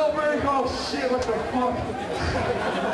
Oh shit, what the fuck?